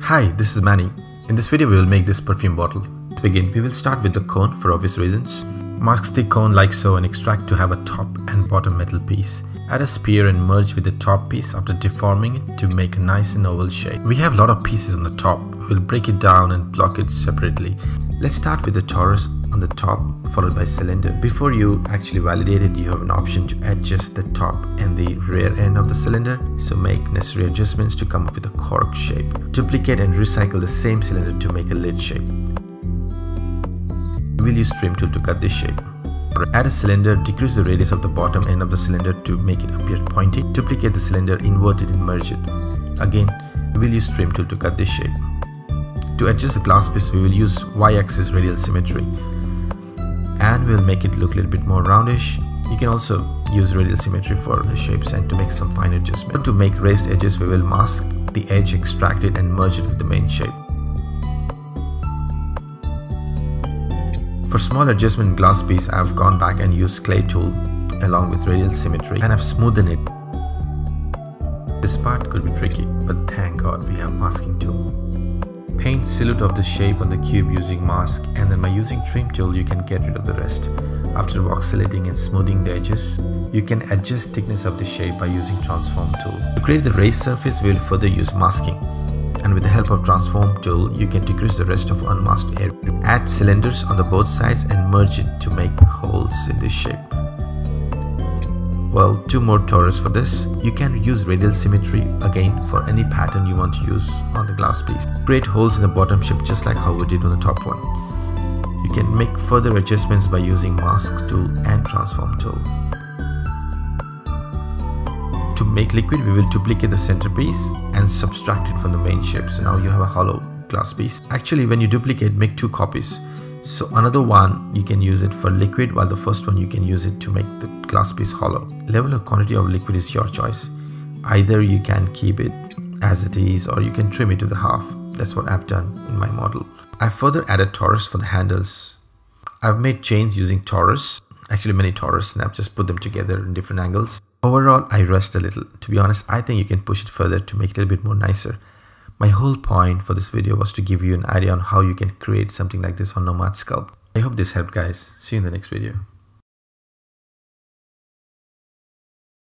Hi, this is Manny. In this video we will make this perfume bottle. To begin, we will start with the cone for obvious reasons. Mask the cone like so and extract to have a top and bottom metal piece. Add a sphere and merge with the top piece after deforming it to make a nice and oval shape. We have a lot of pieces on the top. We'll break it down and block it separately. Let's start with the torus on the top followed by cylinder. Before you actually validate it, you have an option to adjust the top and the rear end of the cylinder. So make necessary adjustments to come up with a cork shape. Duplicate and recycle the same cylinder to make a lid shape. We'll use trim tool to cut this shape. Add a cylinder, decrease the radius of the bottom end of the cylinder to make it appear pointy. Duplicate the cylinder, invert it and merge it. Again, we'll use trim tool to cut this shape. To adjust the glass piece, we will use y-axis radial symmetry and we'll make it look a little bit more roundish. You can also use radial symmetry for the shapes and to make some fine adjustment. To make raised edges, we will mask the edge, extract it and merge it with the main shape. For small adjustment glass piece, I have gone back and used clay tool along with radial symmetry and I've smoothened it. This part could be tricky, but thank god we have masking tool. Paint silhouette of the shape on the cube using mask and then by using trim tool you can get rid of the rest. After voxelating and smoothing the edges, you can adjust thickness of the shape by using transform tool. To create the raised surface we will further use masking and with the help of transform tool you can decrease the rest of unmasked area. Add cylinders on the both sides and merge it to make holes in this shape. Well two more torus for this. You can use radial symmetry again for any pattern you want to use on the glass piece. Create holes in the bottom shape just like how we did on the top one. You can make further adjustments by using mask tool and transform tool to make liquid we will duplicate the centerpiece and subtract it from the main shape so now you have a hollow glass piece actually when you duplicate make two copies so another one you can use it for liquid while the first one you can use it to make the glass piece hollow. Level or quantity of liquid is your choice. Either you can keep it as it is or you can trim it to the half. That's what I've done in my model. I further added torus for the handles. I've made chains using torus, actually many torus and I've just put them together in different angles. Overall, I rushed a little. To be honest, I think you can push it further to make it a little bit more nicer. My whole point for this video was to give you an idea on how you can create something like this on Nomad Sculpt. I hope this helped guys. See you in the next video.